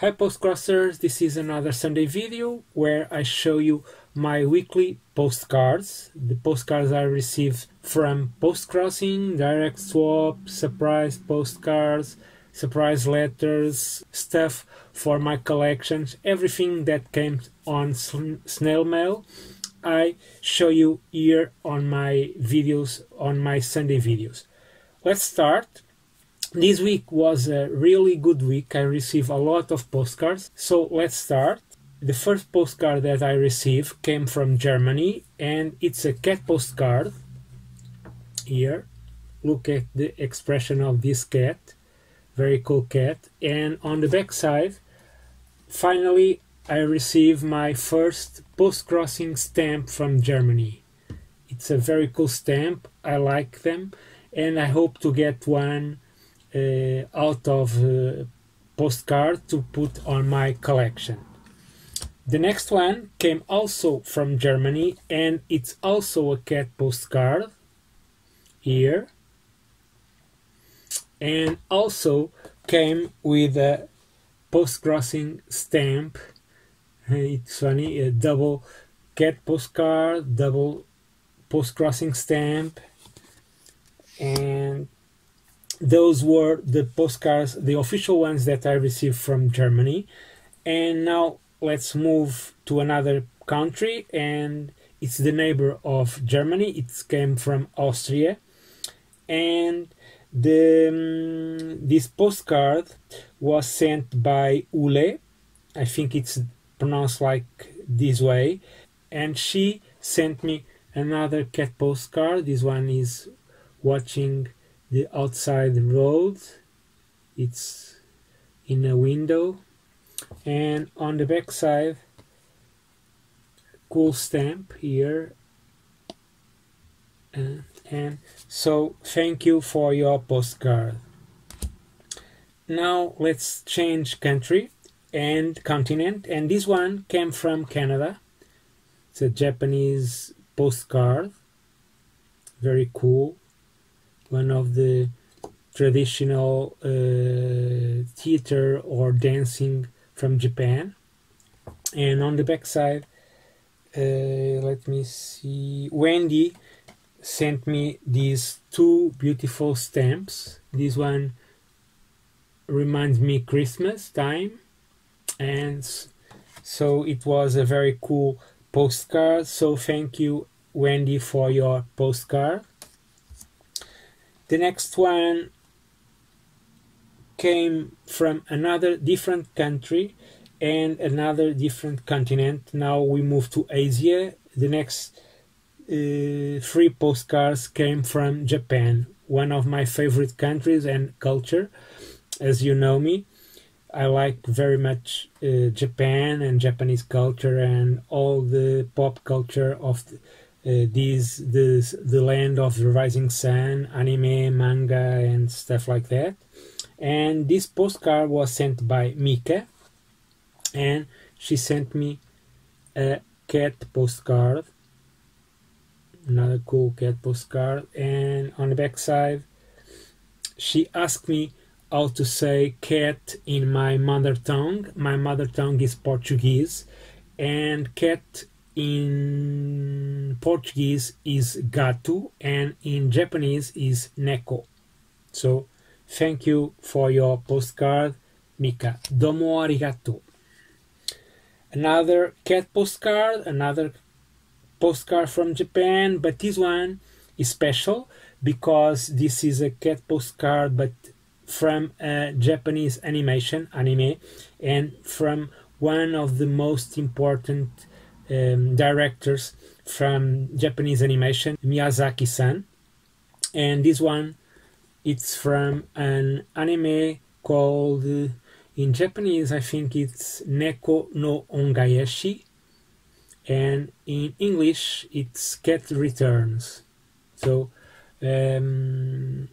Hi Postcrossers, this is another Sunday video where I show you my weekly postcards. The postcards I receive from Postcrossing, Direct Swap, surprise postcards, surprise letters, stuff for my collections, everything that came on snail mail. I show you here on my videos, on my Sunday videos. Let's start this week was a really good week. I received a lot of postcards. So let's start. The first postcard that I received came from Germany and it's a cat postcard. Here, look at the expression of this cat. Very cool cat. And on the back side, finally, I received my first post-crossing stamp from Germany. It's a very cool stamp. I like them and I hope to get one out of uh, postcard to put on my collection. The next one came also from Germany and it's also a cat postcard here and also came with a post-crossing stamp it's funny a double cat postcard double post-crossing stamp and those were the postcards, the official ones that I received from Germany. And now let's move to another country, and it's the neighbor of Germany. It came from Austria, and the um, this postcard was sent by Ule. I think it's pronounced like this way, and she sent me another cat postcard. This one is watching the outside road it's in a window and on the back side cool stamp here. And, and so thank you for your postcard. Now let's change country and continent and this one came from Canada. It's a Japanese postcard. Very cool one of the traditional uh, theater or dancing from Japan. And on the back side, uh, let me see, Wendy sent me these two beautiful stamps. This one reminds me Christmas time, and so it was a very cool postcard. So thank you, Wendy, for your postcard. The next one came from another different country and another different continent. Now we move to Asia. The next uh, three postcards came from Japan, one of my favorite countries and culture. As you know me, I like very much uh, Japan and Japanese culture and all the pop culture of the, uh, these this the land of the rising sun anime manga and stuff like that. And this postcard was sent by mika and she sent me a cat postcard another cool cat postcard. And on the back side she asked me how to say cat in my mother tongue. My mother tongue is portuguese and cat in Portuguese is gato and in Japanese is neko. So thank you for your postcard, Mika. Domo arigato. Another cat postcard, another postcard from Japan, but this one is special because this is a cat postcard but from a Japanese animation anime and from one of the most important um, directors from Japanese animation, Miyazaki-san. And this one, it's from an anime called, in Japanese, I think it's Neko no Ongaeshi. And in English, it's Cat Returns. So, um,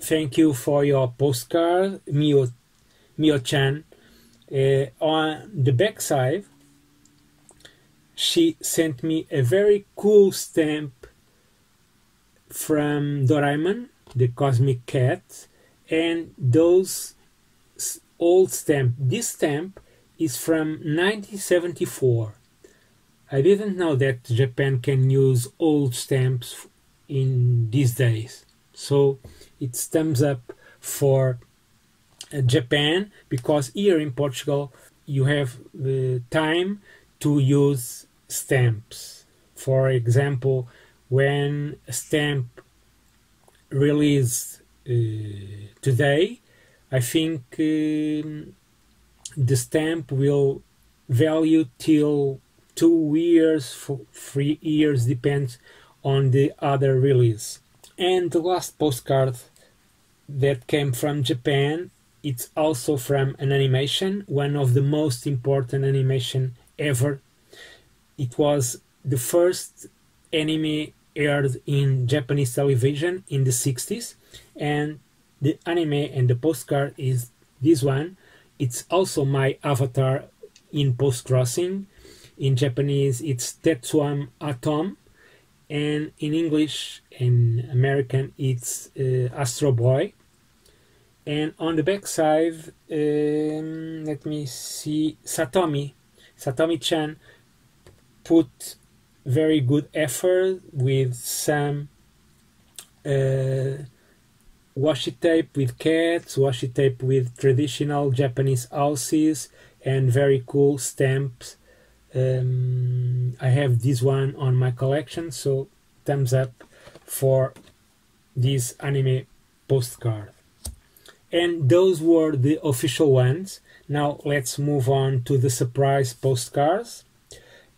thank you for your postcard, Mio, Mio-chan. Uh, on the back side, she sent me a very cool stamp from Doraemon, the Cosmic Cat, and those old stamp. This stamp is from 1974. I didn't know that Japan can use old stamps in these days. So it thumbs up for uh, Japan because here in Portugal you have the time to use stamps. For example, when a stamp released uh, today, I think um, the stamp will value till two years, three years, depends on the other release. And the last postcard that came from Japan, it's also from an animation, one of the most important animation ever. It was the first anime aired in Japanese television in the 60s, and the anime and the postcard is this one. It's also my avatar in post crossing. In Japanese, it's Tetsuwan Atom, and in English and American, it's uh, Astro Boy. And on the back side, um, let me see, Satomi, Satomi chan put very good effort with some uh, washi tape with cats, washi tape with traditional Japanese houses, and very cool stamps. Um, I have this one on my collection, so thumbs up for this anime postcard. And those were the official ones. Now let's move on to the surprise postcards.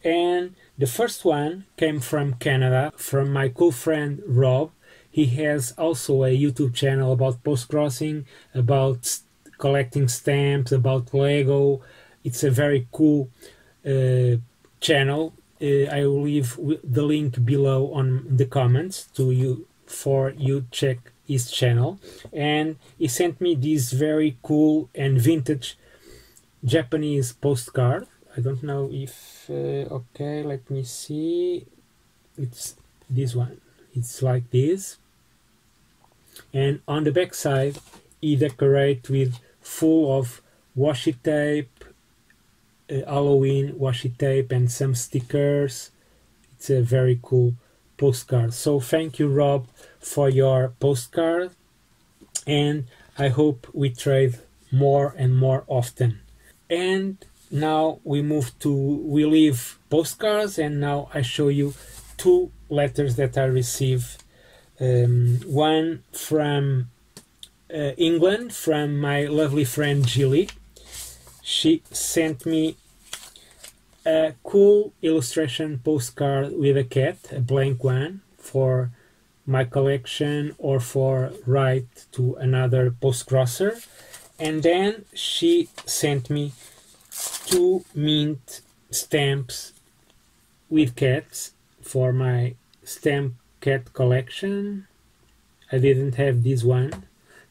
And the first one came from Canada, from my cool friend Rob. He has also a YouTube channel about postcrossing, about collecting stamps, about Lego. It's a very cool uh, channel. Uh, I will leave the link below on the comments to you for you check his channel. And he sent me this very cool and vintage Japanese postcard. I don't know if uh, okay. Let me see. It's this one. It's like this and on the back side he decorate with full of washi tape uh, halloween washi tape and some stickers it's a very cool postcard so thank you rob for your postcard and i hope we trade more and more often and now we move to we leave postcards and now i show you two letters that i received um, one from uh, England from my lovely friend Jilly. She sent me a cool illustration postcard with a cat, a blank one, for my collection or for write to another postcrosser. And then she sent me two mint stamps with cats for my stamp cat collection. I didn't have this one,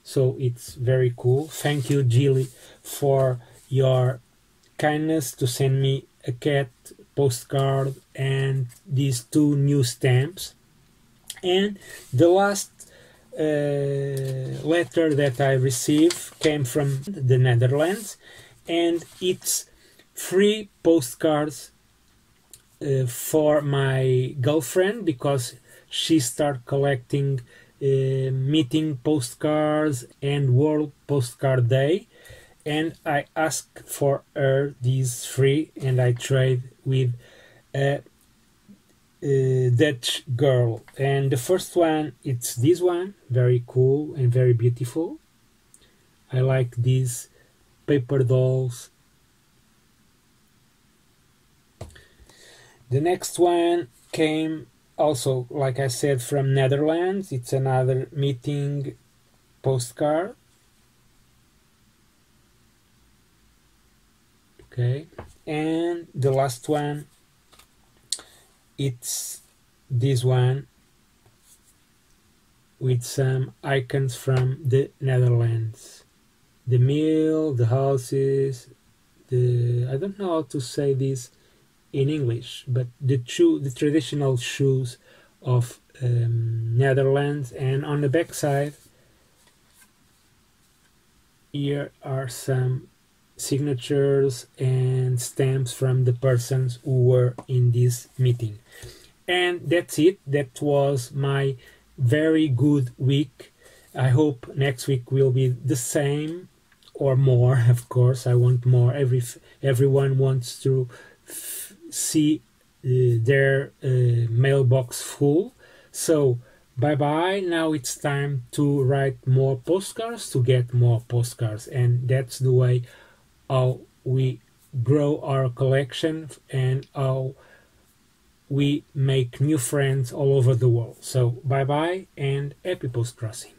so it's very cool. Thank you, Jilly, for your kindness to send me a cat postcard and these two new stamps. And the last letter that I received came from the Netherlands, and it's free postcards uh, for my girlfriend because she started collecting uh, meeting postcards and World Postcard Day. And I asked for her these free, and I trade with a, a Dutch girl. And the first one, it's this one, very cool and very beautiful. I like these paper dolls. The next one came also, like I said, from Netherlands, it's another meeting postcard. Okay, and the last one, it's this one with some icons from the Netherlands. The mill, the houses, the I don't know how to say this in English, but the the traditional shoes of um, Netherlands, and on the back side, here are some signatures and stamps from the persons who were in this meeting. And that's it. That was my very good week. I hope next week will be the same or more. Of course, I want more. Every everyone wants to see uh, their uh, mailbox full. So bye bye. Now it's time to write more postcards to get more postcards, and that's the way how we grow our collection and how we make new friends all over the world. So bye bye and happy post crossing.